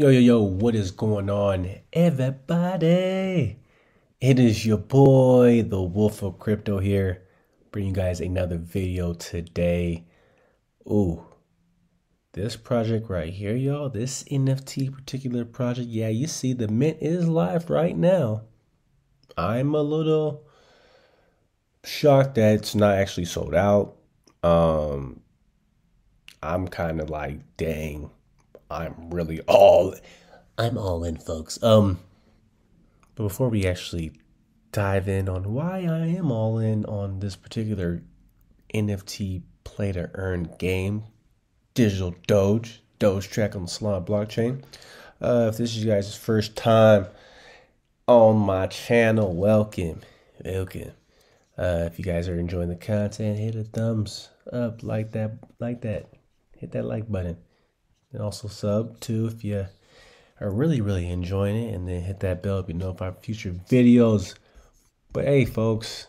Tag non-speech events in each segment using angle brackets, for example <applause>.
Yo, yo, yo, what is going on, everybody? It is your boy, the Wolf of Crypto here, bringing you guys another video today. Ooh, this project right here, y'all, this NFT particular project, yeah, you see the mint is live right now. I'm a little shocked that it's not actually sold out. Um, I'm kind of like, dang, I'm really all I'm all in, folks. Um but before we actually dive in on why I am all in on this particular NFT play to earn game, digital Doge, Doge track on the Solana blockchain. Uh, if this is you guys' first time on my channel, welcome, welcome. Uh, if you guys are enjoying the content, hit a thumbs up like that, like that. Hit that like button. And also sub too if you are really, really enjoying it. And then hit that bell to be notified for future videos. But hey, folks,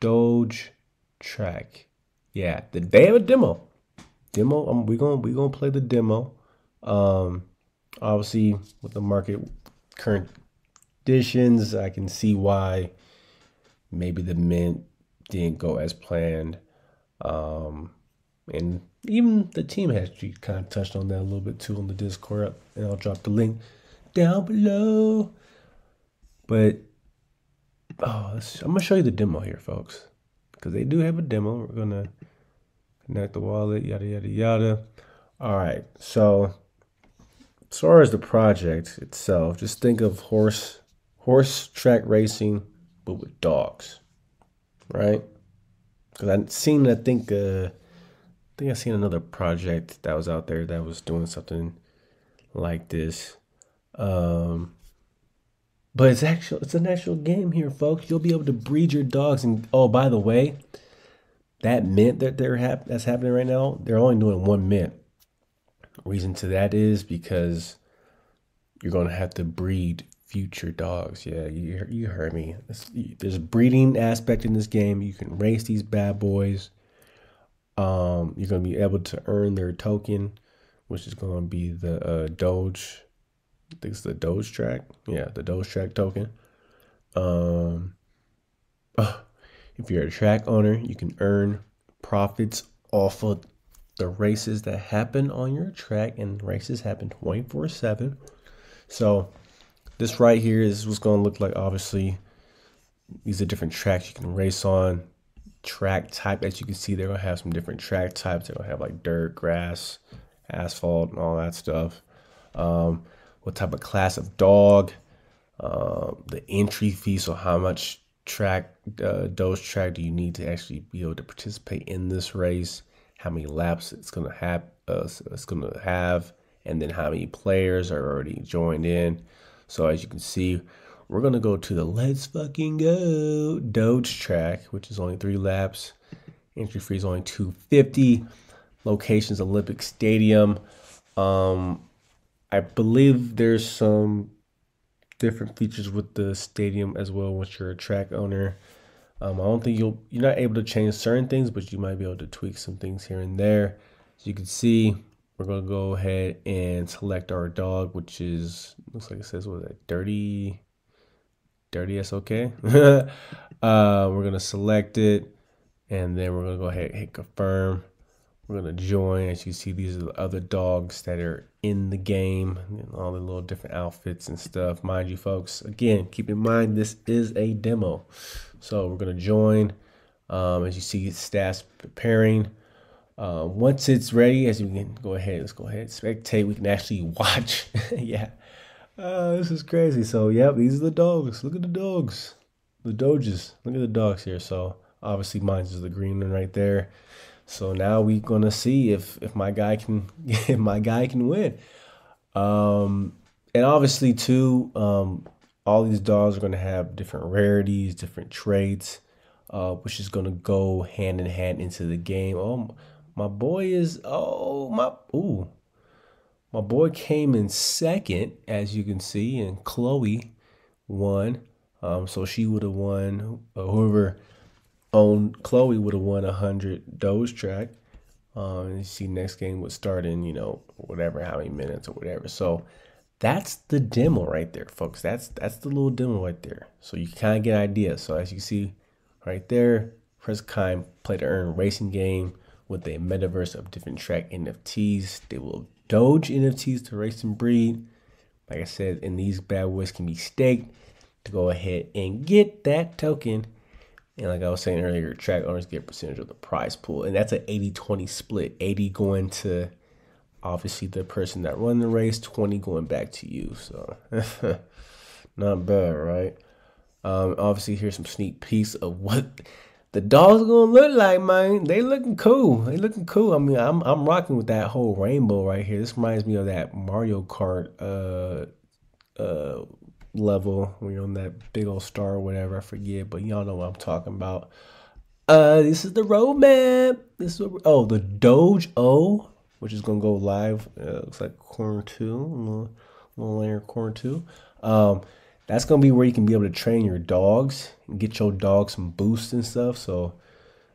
Doge track. Yeah, they have a demo. Demo. Um, we gonna we're gonna play the demo. Um, obviously with the market current conditions, I can see why maybe the mint didn't go as planned. Um, and even the team has kind of touched on that a little bit too on the Discord, and I'll drop the link down below. But oh, I'm gonna show you the demo here, folks, because they do have a demo. We're gonna connect the wallet, yada yada yada. All right, so as far as the project itself, just think of horse horse track racing, but with dogs, right? Because I've seen, I think. Uh, think I seen another project that was out there that was doing something like this. Um, but it's actual it's an actual game here, folks. You'll be able to breed your dogs and oh by the way, that mint that they're hap- that's happening right now, they're only doing one mint. Reason to that is because you're gonna have to breed future dogs. Yeah, you you heard me. There's a breeding aspect in this game. You can race these bad boys. Um, you're going to be able to earn their token, which is going to be the uh, Doge. I think it's the Doge track. Yeah, the Doge track token. Um, <laughs> if you're a track owner, you can earn profits off of the races that happen on your track, and races happen 24 7. So, this right here is what's going to look like. Obviously, these are different tracks you can race on track type. As you can see, they're gonna have some different track types. They're gonna have like dirt, grass, asphalt, and all that stuff. Um, what type of class of dog? Uh, the entry fee. So how much track uh, track do you need to actually be able to participate in this race? How many laps it's gonna have? Uh, it's gonna have, and then how many players are already joined in. So as you can see, we're gonna go to the Let's Fucking Go Doge track, which is only three laps. Entry fee is only 250. Locations Olympic Stadium. Um, I believe there's some different features with the stadium as well once you're a track owner. Um, I don't think you'll you're not able to change certain things, but you might be able to tweak some things here and there. As you can see, we're gonna go ahead and select our dog, which is looks like it says what that dirty dirty SOK. <laughs> uh, we're gonna select it and then we're gonna go ahead and hit confirm. We're gonna join. As you see, these are the other dogs that are in the game, all the little different outfits and stuff. Mind you, folks, again, keep in mind this is a demo. So we're gonna join. Um, as you see, stats preparing. Uh, once it's ready, as you can go ahead, let's go ahead, spectate. We can actually <laughs> watch. yeah, Oh, this is crazy. So, yep, these are the dogs. Look at the dogs. The doges. Look at the dogs here. So, obviously, mine's is the green one right there. So now we're gonna see if if my guy can <laughs> if my guy can win. Um, and obviously too, um, all these dogs are gonna have different rarities, different traits, uh, which is gonna go hand in hand into the game. Oh, my boy is oh my ooh my boy came in second, as you can see, and Chloe won. Um, so she would have won. Uh, whoever owned Chloe would have won a hundred Doge track. Um, and you see, next game would start in you know whatever, how many minutes or whatever. So that's the demo right there, folks. That's that's the little demo right there. So you kind of get an idea. So as you see right there, Press Kind play to earn racing game with a metaverse of different track NFTs. They will doge NFTs to race and breed. Like I said, and these bad boys can be staked to go ahead and get that token. And like I was saying earlier, track owners get a percentage of the prize pool. And that's an 80-20 split. 80 going to obviously the person that run the race, 20 going back to you. So <laughs> not bad, right? Um, obviously here's some sneak peeks of what the dogs gonna look like, man. They looking cool. They looking cool. I mean, I'm I'm rocking with that whole rainbow right here. This reminds me of that Mario Kart uh uh level when you're on that big old star or whatever. I forget, but y'all know what I'm talking about. Uh, this is the roadmap. This is oh the Doge O, which is gonna go live. Uh, looks like corner two, a little, little layer corner two. Um, that's gonna be where you can be able to train your dogs and get your dog some boosts and stuff. So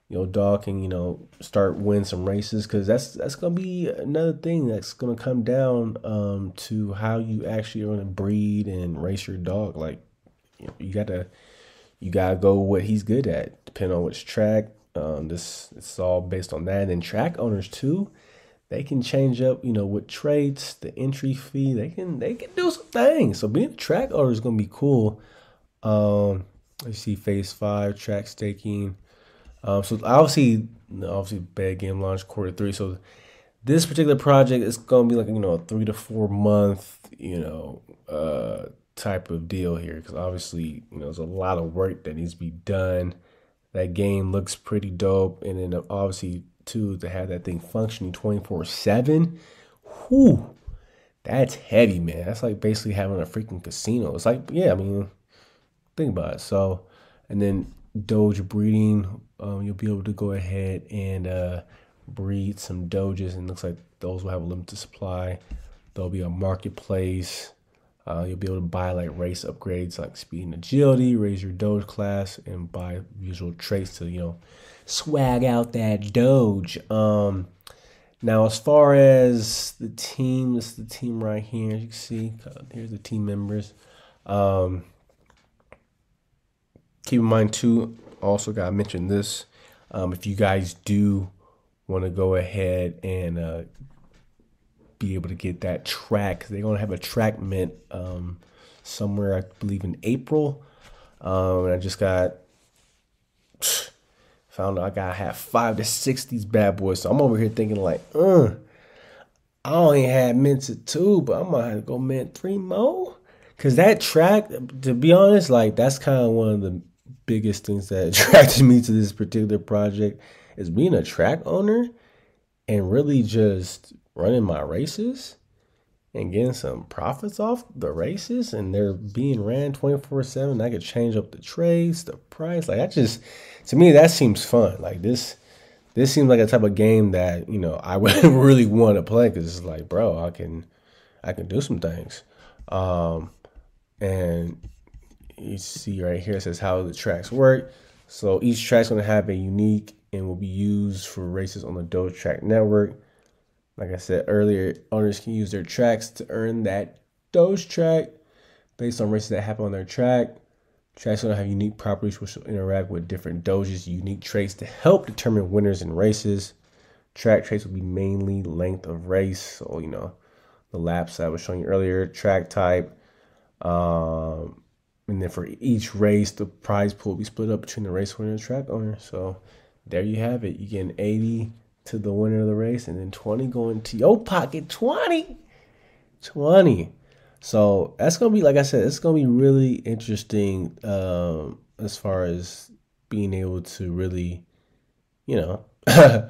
your dog can you know start win some races because that's that's gonna be another thing that's gonna come down um, to how you actually are gonna breed and race your dog. Like you, know, you gotta you gotta go what he's good at, depending on which track. Um, this it's all based on that. And then track owners too they can change up, you know, with traits, the entry fee. They can they can do some things. So being a track owner is gonna be cool. Um, you see phase five track staking. Um, so obviously, obviously, bad game launch quarter three. So this particular project is gonna be like you know a three to four month, you know, uh, type of deal here because obviously you know there's a lot of work that needs to be done. That game looks pretty dope, and then obviously to to have that thing functioning 24 7 whew that's heavy man. That's like basically having a freaking casino. It's like yeah i mean think about it. So and then doge breeding um, you'll be able to go ahead and uh, breed some doges and looks like those will have a limited supply. There'll be a marketplace uh, you'll be able to buy like race upgrades like speed and agility raise your doge class and buy visual traits to you know swag out that Doge. Um, now, as far as the team, this is the team right here. As You can see, here's the team members. Um, keep in mind, too, also got to mention this. Um, if you guys do want to go ahead and uh, be able to get that track, they're to have a track mint um, somewhere, I believe, in April. Um, and I just got <sighs> Found out I gotta have five to six these bad boys. So I'm over here thinking like, uh, I only had minted two, but I'm gonna have to go mint three more. Cause that track, to be honest, like that's kind of one of the biggest things that <laughs> attracted me to this particular project is being a track owner and really just running my races and getting some profits off the races and they're being ran 24 7 i could change up the trades the price. Like i just to me that seems fun. Like this this seems like a type of game that you know i <laughs> would really want to play because it's like bro i can i can do some things. Um and you see right here it says how the tracks work. So each track's going to have a unique and will be used for races on the doge track network like I said earlier, owners can use their tracks to earn that Doge track based on races that happen on their track. Tracks will have unique properties which will interact with different Doges' unique traits to help determine winners in races. Track traits will be mainly length of race, so you know the laps I was showing you earlier, track type, um, and then for each race, the prize pool will be split up between the race winner and track owner. So there you have it. You get an 80 to the winner of the race, and then 20 going to your pocket. 20! 20. So that's gonna be like I said, it's gonna be really interesting um, as far as being able to really, you know, <laughs>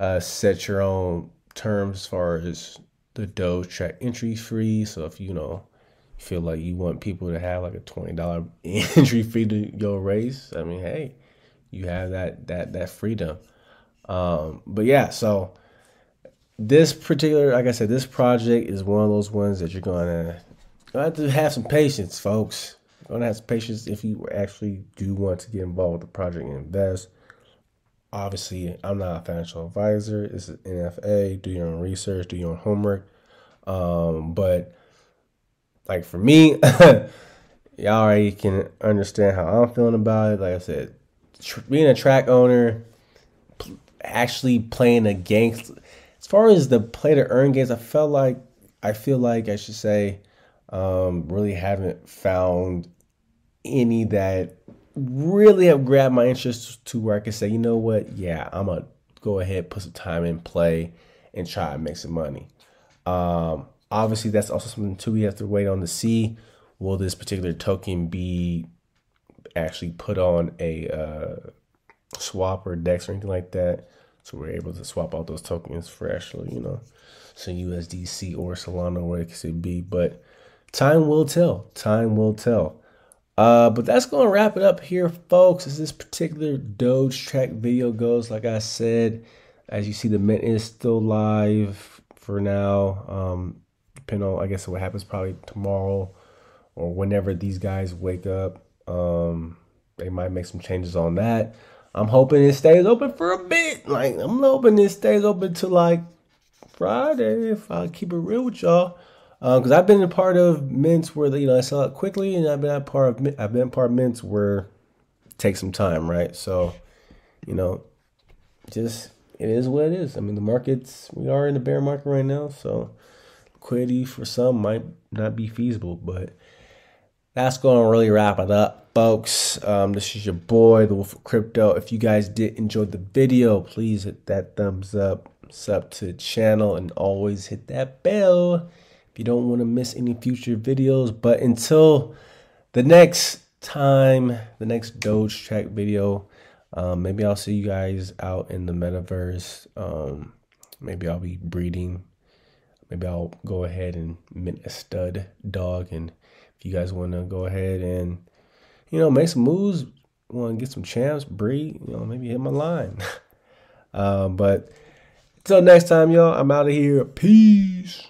uh, set your own terms as far as the Doge track entry free. So if you know feel like you want people to have like a twenty dollar <laughs> entry fee to your race, I mean, hey, you have that that that freedom. Um, but yeah, so this particular, like I said, this project is one of those ones that you're gonna, gonna have to have some patience, folks. You're gonna have some patience if you actually do want to get involved with the project and invest. Obviously, I'm not a financial advisor. It's an NFA. Do your own research. Do your own homework. Um, but like for me, <laughs> y'all already can understand how I'm feeling about it. Like I said, tr- being a track owner, actually playing a game. As far as the play to earn games, I felt like I feel like I should say, um, really haven't found any that really have grabbed my interest to where I can say, you know what, yeah, I'm gonna go ahead, put some time in play, and try and make some money. Um, obviously, that's also something too we have to wait on to see. Will this particular token be actually put on a uh, swap or DEX or anything like that? So we're able to swap out those tokens for actually, you know, some USDC or Solana, where it could be. But time will tell. Time will tell. Uh, but that's going to wrap it up here, folks. As this particular Doge track video goes, like I said, as you see, the mint is still live for now. Um, depending on, I guess, what happens probably tomorrow or whenever these guys wake up. Um, they might make some changes on that. I'm hoping it stays open for a bit. Like I'm hoping it stays open to like Friday if I keep it real with y'all. Because uh, I've been a part of mints where you know I sell it quickly, and I've been a part of I've been part of mints where it takes some time, right? So, you know, just it is what it is. I mean, the markets we are in the bear market right now, so liquidity for some might not be feasible, but that's going to really wrap it up, folks. Um, this is your boy, the Wolf of Crypto. If you guys did enjoy the video, please hit that thumbs up, sub to the channel, and always hit that bell if you don't want to miss any future videos. But until the next time, the next Doge track video, um, maybe I'll see you guys out in the metaverse. Um, maybe I'll be breeding. Maybe I'll go ahead and mint a stud dog. And if you guys want to go ahead and, you know, make some moves, want to get some champs, breed, you know, maybe hit my line. <laughs> uh, but until next time, y'all, I'm out of here. Peace.